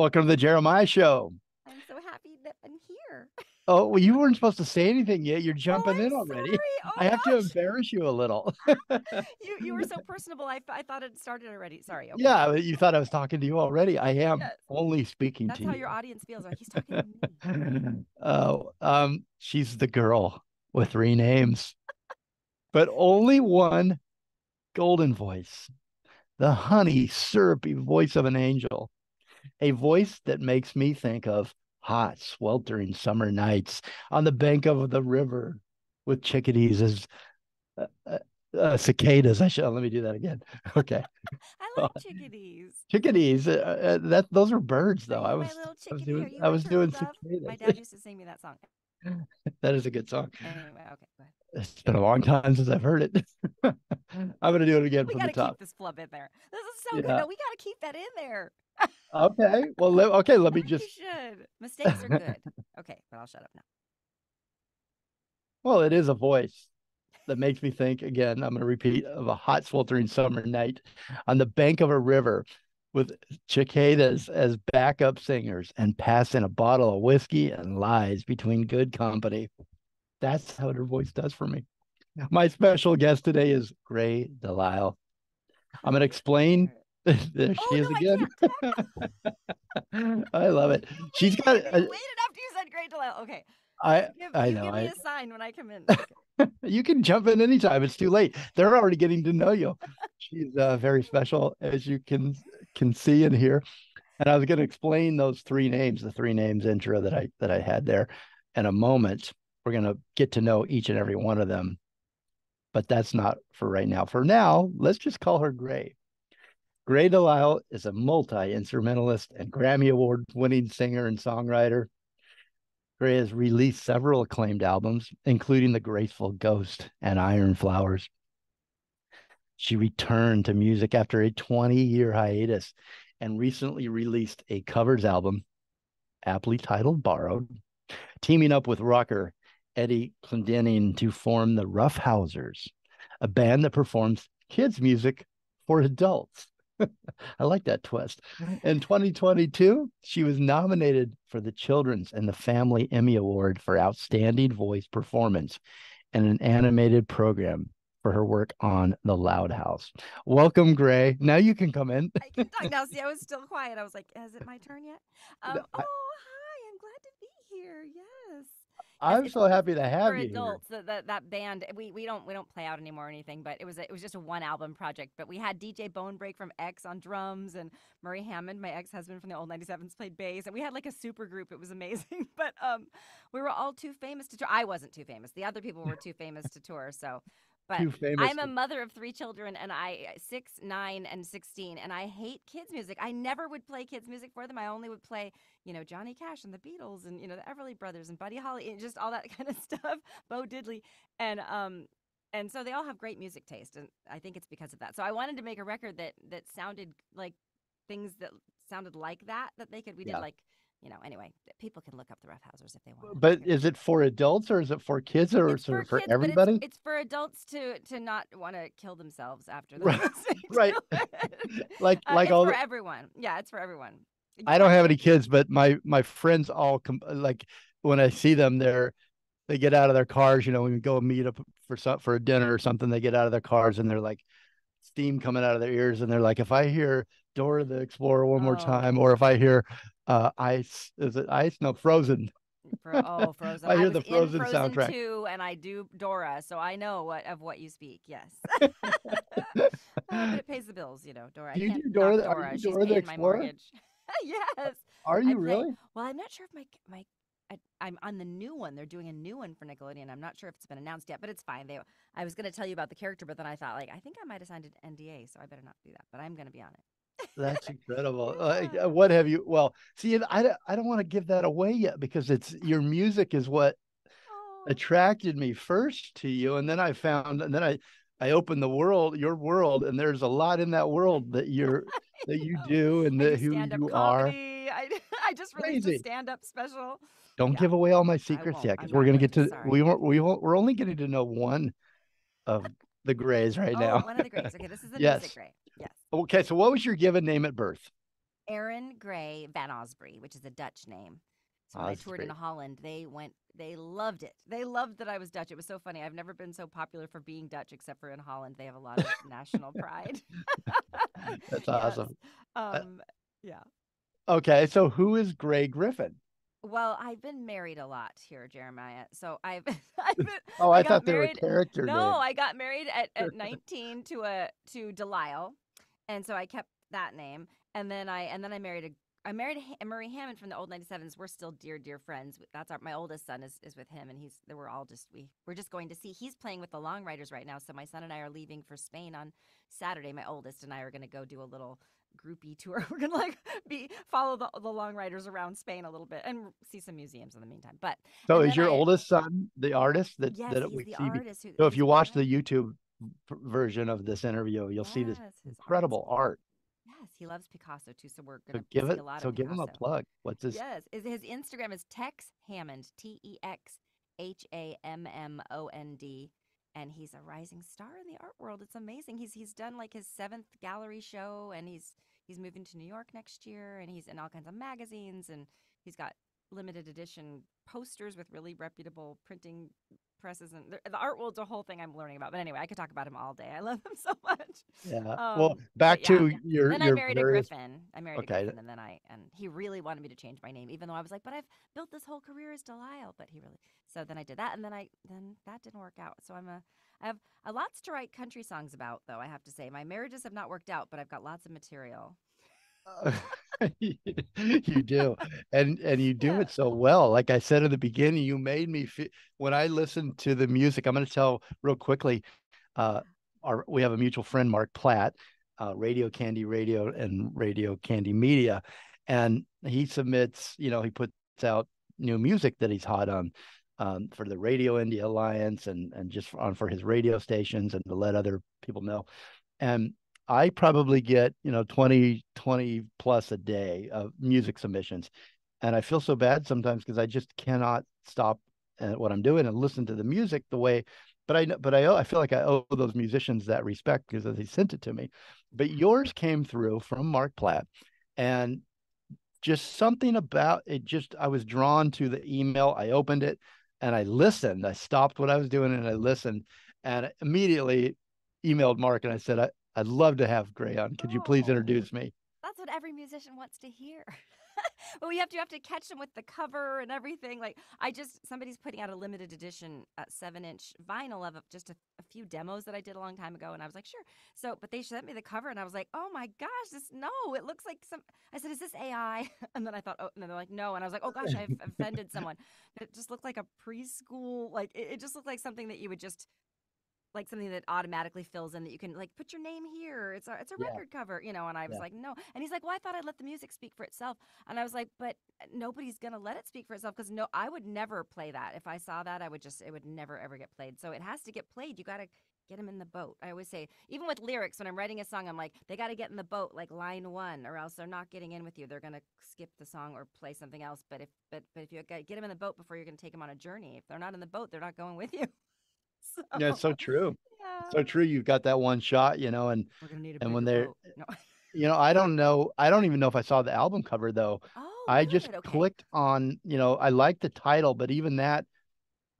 Welcome to the Jeremiah Show. I'm so happy that I'm here. Oh, well, you weren't supposed to say anything yet. You're jumping oh, in already. Oh, I have to embarrass you a little. you you were so personable. I, I thought it started already. Sorry. Okay. yeah, you thought I was talking to you already. I am Yes. only speaking That's to you. That's how your audience feels. Like he's talking to me. Oh, um, she's the girl with three names, but only one golden voice, the honey syrupy voice of an angel, a voice that makes me think of hot, sweltering summer nights on the bank of the river with chickadees as uh, uh, uh, cicadas. I should let me do that again. Okay, I like chickadees. chickadees. Uh, uh, that those are birds, though. I was my little I was doing I was doing cicadas. My dad used to sing me that song. that is a good song. Anyway, okay. It's been a long time since I've heard it. I'm going to do it again We from the top. keep this flub in there. This is so good. No, we gotta keep that in there. Okay. Well, let, okay. Let me just. You should. Mistakes are good. Okay, but I'll shut up now. Well, it is a voice that makes me think again. I'm going to repeat of a hot, sweltering summer night on the bank of a river with cicadas as backup singers and passing a bottle of whiskey and lies between good company. That's how her voice does for me. My special guest today is Grey Delisle. I'm going to explain. There she Oh, is no, I again. can't I love it. She's got. a- waited after you said Great Delisle. Okay. I Give, I you know. give I, me a sign when I come in. Okay. you can jump in anytime. It's too late. They're already getting to know you. She's uh, very special, as you can can see and hear. And I was going to explain those three names, the three names intro that I that I had there, in a moment. We're going to get to know each and every one of them, but that's not for right now. For now, let's just call her Grey. Grey Delisle is a multi instrumentalist and Grammy Award winning singer and songwriter. Grey has released several acclaimed albums, including The Graceful Ghost and Iron Flowers. She returned to music after a 20 year hiatus and recently released a covers album, aptly titled Borrowed, teaming up with rocker Eddie Clendening to form the Roughhousers, a band that performs kids' music for adults. I like that twist. In 2022, she was nominated for the Children's and the Family Emmy Award for Outstanding Voice Performance in an animated program for her work on The Loud House. Welcome, Grey. Now you can come in. I can talk now. See, I was still quiet. I was like, "Is it my turn yet?" Um, oh, hi! I'm glad to be here. Yes. I'm so happy to have For you. here. adults, that, that that band, we we don't we don't play out anymore or anything, but it was a, it was just a one album project. But we had DJ Bonebrake from X on drums and Murry Hammond, my ex husband from the old 97s, played bass, and we had like a super group. It was amazing. But um, we were all too famous to tour. I wasn't too famous. The other people were too famous to tour. So, but. I'm a mother of three children, and I six, nine, and sixteen, and I hate kids music. I never would play kids music for them. I only would play, you know, Johnny Cash and the Beatles, and you know the Everly Brothers and Buddy Holly, and just all that kind of stuff. Bo Diddley, and um, and so they all have great music taste, and I think it's because of that. So I wanted to make a record that that sounded like things that sounded like that that they could. We Yeah. did like. You know, anyway, people can look up the Roughhousers if they want. But is it for adults or is it for kids or it's it for kids, everybody? It's, it's for adults to to not want to kill themselves after they're Right, right. like Uh, like all for the, everyone. Yeah, it's for everyone. I don't have any kids, but my my friends all com- like when I see them, they're they get out of their cars. You know, when we go meet up for some for a dinner or something, they get out of their cars and they're like steam coming out of their ears, and they're like, if I hear Dora the Explorer one more Oh. time, or if I hear uh ice, is it ice? No, Frozen. Fro- oh, Frozen. I hear was the Frozen Frozen soundtrack. too, and I do Dora, so I know what of what you speak. Yes, but it pays the bills, you know. Dora. Do I you do Dora the- are Dora. you She's Dora the Explorer? yes. Are I you play- really? Well, I'm not sure if my my I, I'm on the new one. They're doing a new one for Nickelodeon. I'm not sure if it's been announced yet, but it's fine. They I was going to tell you about the character, but then I thought like I think I might have signed an NDA, so I better not do that. But I'm going to be on it. That's incredible. Uh, what have you? Well, see, I don't- I don't want to give that away yet because it's your music is what Oh, attracted me first to you, and then I found, and then I I opened the world, your world, and there's a lot in that world that you're that you do and that who you are. I, I just released Crazy. a stand-up special. Don't Yeah. give away all my secrets yet, because we're gonna get to. Sorry. we won't we won't we're only getting to know one of the Greys right oh, now. one of the greys. Okay, this is the Yes. music great. Okay, so what was your given name at birth? Erin Grey Van Oosbree, which is a Dutch name. So when I toured in Holland, they went, they loved it. They loved that I was Dutch. It was so funny. I've never been so popular for being Dutch, except for in Holland. They have a lot of national pride. That's Yes. awesome. Um, yeah. Okay, so who is Grey Griffin? Well, I've been married a lot here, Jeremiah. So I've, I've been, Oh, I, got thought they were married- character no, names. I got married at, at 19 to a to Delisle, and so I kept that name. And then I and then I married a I married Ha- Murry Hammond from the old 97s. We're still dear dear friends. That's our my oldest son is is with him, and he's we're all just we we're just going to see. He's playing with the Long Ryders right now, so my son and I are leaving for Spain on Saturday. My oldest and I are going to go do a little groupie tour. We're gonna like be follow the the Long Ryders around Spain a little bit and see some museums in the meantime. But So is your I- oldest son the artist that yes, that we the see? artist. Who, So if you watch the YouTube version of this interview, you'll see this Yes, his art's incredible art. Yes, he loves Picasso too. So we're gonna give see it. a lot So give him a plug. What's his? Yes, is his Instagram is Tex Hammond, T E X H A M M O N D, and he's a rising star in the art world. It's amazing. He's he's done like his seventh gallery show, and he's he's moving to New York next year, and he's in all kinds of magazines, and he's got limited edition posters with really reputable printing presses, and the, the art world's a whole thing I'm learning about. But anyway, I could talk about him all day. I love him so much. Yeah. Um, well, back yeah, to your Then I your married various. a Griffin. I married Okay. a Griffin, and then I and he really wanted me to change my name, even though I was like, "But I've built this whole career as Delisle." But he really so then I did that, and then I then that didn't work out. So I'm a I have a lots to write country songs about, though I have to say my marriages have not worked out, but I've got lots of material. you do and and you do Yeah. it so well like i said in the beginning you made me feel when i listened to the music i'm going to tell real quickly uh our we have a mutual friend mark platt uh radio candy radio and radio candy media and he submits you know he puts out new music that he's hot on um, for the radio indie alliance and and just on for his radio stations and to let other people know and I probably get, you know, 20, 20 plus a day of mm-hmm. music submissions. And I feel so bad sometimes because I just cannot stop at what I'm doing and listen to the music the way, but I know, but I, oh, I feel like I owe those musicians that respect because they sent it to me. But yours came through from Mark Platt and just something about it. Just, I was drawn to the email. I opened it and I listened. I stopped what I was doing and I listened and immediately emailed Mark and I said, I, I'd love to have Grey on. Could you please Oh. introduce me? That's what every musician wants to hear. well, you have to you have to catch them with the cover and everything. Like I just somebody's putting out a limited edition uh, seven inch vinyl of just a, a few demos that I did a long time ago, and I was like, sure. So, but they sent me the cover, and I was like, oh my gosh, this no, it looks like some. I said, is this AI? And then I thought, oh, and they're like, no, and I was like, oh gosh, I've offended someone. It just looked like a preschool, like it, it just looked like something that you would just like something that automatically fills in that you can like put your name here. It's a it's a Yeah. record cover, you know. And I was Yeah. like, no. And he's like, well, I thought I'd let the music speak for itself. And I was like, but uh, nobody's gonna let it speak for itself because no, I would never play that. If I saw that, I would just it would never ever get played. So it has to get played. You gotta get them in the boat. I always say, even with lyrics, when I'm writing a song, I'm like, they got to get in the boat, like line one, or else they're not getting in with you. They're gonna skip the song or play something else. But if but but if you get get them in the boat before you're gonna take them on a journey, if they're not in the boat, they're not going with you. So, Yeah, it's so true. yeah. So true. You've got that one shot, you know, and We're gonna need a and when they're- No. you know, I don't know. I don't even know if I saw the album cover though. Oh, I just okay. clicked on, you know, I like the title, but even that,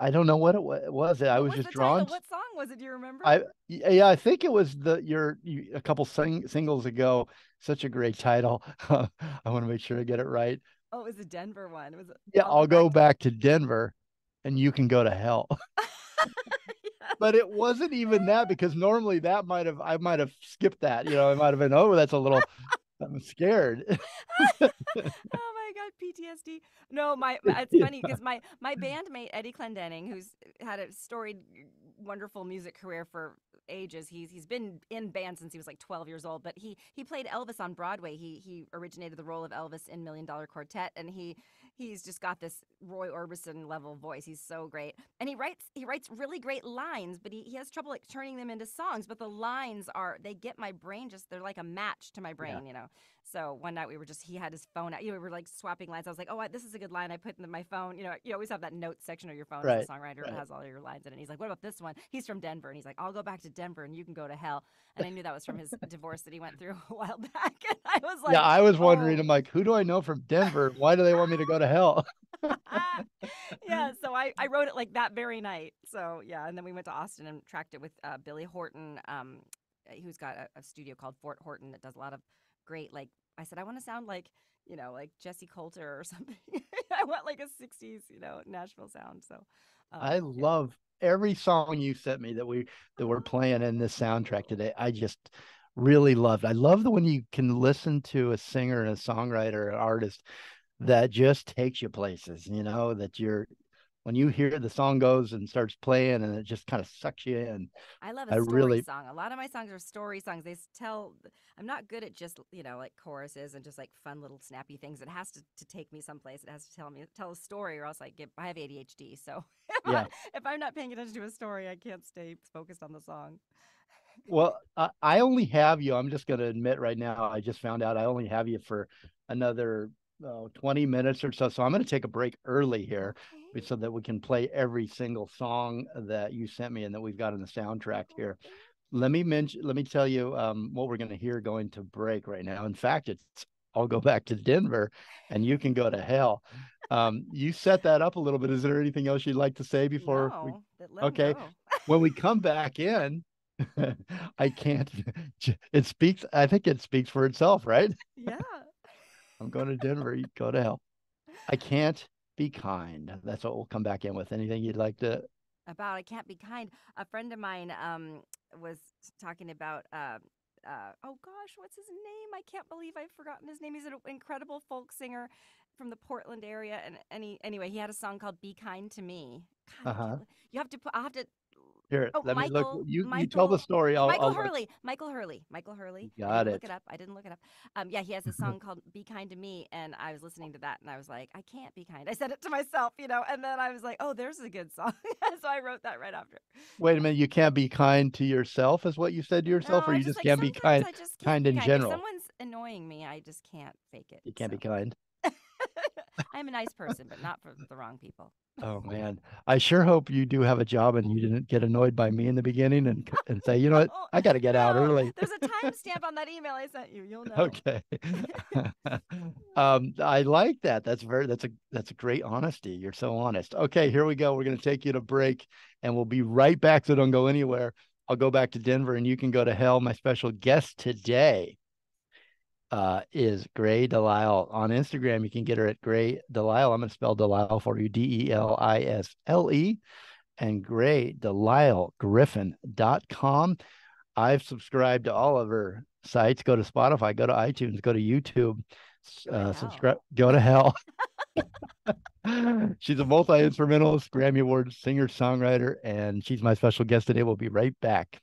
I don't know what it wa- was. I What was just the title? drawn. What song was it? Do you remember? I y- yeah, I think it was the your you, a couple sing, singles ago. Such a great title. I want to make sure I get it right. oh, it was the Denver one. Was it? Yeah, I'll go back to Denver, and you can go to hell. But it wasn't even that because normally that might have I might have skipped that. You know, I might have been oh that's a little. I'm scared. oh my god, PTSD. No, my it's funny because my my bandmate Eddie Clendening, who's uh, had a storied, uh, wonderful music career for ages. He's he's been in bands since he was like 12 years old. But he he played Elvis on Broadway. He he originated the role of Elvis in Million Dollar Quartet, and he he's just got this Roy Orbison level voice. He's so great, and he writes he writes really great lines, but he, he has trouble like turning them into songs. But the lines are they get my brain just they're like a match to my brain, you know. So one night we were just he had his phone out. You know, we were like swapping lines. I was like, oh, I, this is a good line. I put in my phone. You know, you always have that notes section of your phone as a songwriter right. has all your lines in it. And he's like, what about this one? He's from Denver, and he's like, I'll go back to Denver and you can go to hell. And I knew that was from his divorce that he went through a while back. And I was like, yeah, I was wondering. oh. I'm like, who do I know from Denver? Why do they want me to go to hell? yeah, so I, I wrote it like that very night. So yeah, and then we went to Austin and tracked it with uh, Billy Horton, um, who's got a, a studio called Fort Horton that does a lot of great like. I said I want to sound like you know like Jessi Colter or something. I want like a '60s you know Nashville sound. So um, I yeah. love every song you sent me that we that we're playing in this soundtrack today. I just really loved. I love the when you can listen to a singer and a songwriter, an artist that just takes you places. You know that you're when you hear the song goes and starts playing and it just kind of sucks you in. I love a I story really- song. A lot of my songs are story songs. They tell. I'm not good at just you know like choruses and just like fun little snappy things. It has to, to take me someplace. It has to tell me tell a story, or else I get I have ADHD. So if, Yeah. I, if I'm not paying attention to a story, I can't stay focused on the song. Well, I, I only have you. I'm just going to admit right now. I just found out I only have you for another oh, 20 minutes or so. So I'm going to take a break early here. So that we can play every single song that you sent me and that we've got in the soundtrack here. Let me mention, let me tell you um, what we're going to hear going to break right now. In fact, it's I'll go back to Denver and you can go to hell. Um, you set that up a little bit. Is there anything else you'd like to say before no, 'em okay. when we come back in? I can't. It speaks. I think it speaks for itself, right? Yeah. I'm going to Denver. You go to hell. I can't be kind. That's what we'll come back in with. Anything you'd like to? about I can't be kind. A friend of mine um was talking about uh uh oh gosh, what's his name? I can't believe I've forgotten his name. He's an incredible folk singer from the Portland area and any anyway, he had a song called Be Kind to Me. God, Uh-huh. You have to put I'll have to Here, it. Oh, let me look. You you tell the story. I'll, Michael I'll look. Hurley. Michael Hurley. Michael Hurley. I Got didn't look it. it up. I didn't look it up. Um, yeah, he has a song called "Be Kind to Me," and I was listening to that, and I was like, I can't be kind. I said it to myself, you know, and then I was like, oh, there's a good song. so I wrote that right after. Wait a minute. You can't be kind to yourself, is what you said to yourself, No, or you just like, can't be kind? I just can't kind be in If general. someone's annoying me, I just can't fake it. You can't be kind. I'm a nice person, but not for the wrong people. Oh man, I sure hope you do have a job and you didn't get annoyed by me in the beginning and and say, you know what, No, I got to get out early. There's a timestamp on that email I sent you. You'll know. Okay. um, I like that. That's very that's a that's a great honesty. You're so honest. Okay, here we go. We're gonna take you to break and we'll be right back. So don't go anywhere. I'll go back to Denver and you can go to hell. My special guest today uh is Grey Delisle on Instagram. You can get her at Grey Delisle. I'm gonna spell Delisle for you, D-E-L-I-S-L-E and Grey Delisle Griffin.com. I've subscribed to all of her sites. Go to Spotify, go to iTunes, go to YouTube, s- to uh, hell. subscribe, go to hell. she's a multi instrumentalist, Grammy Award singer, songwriter, and she's my special guest today. We'll be right back.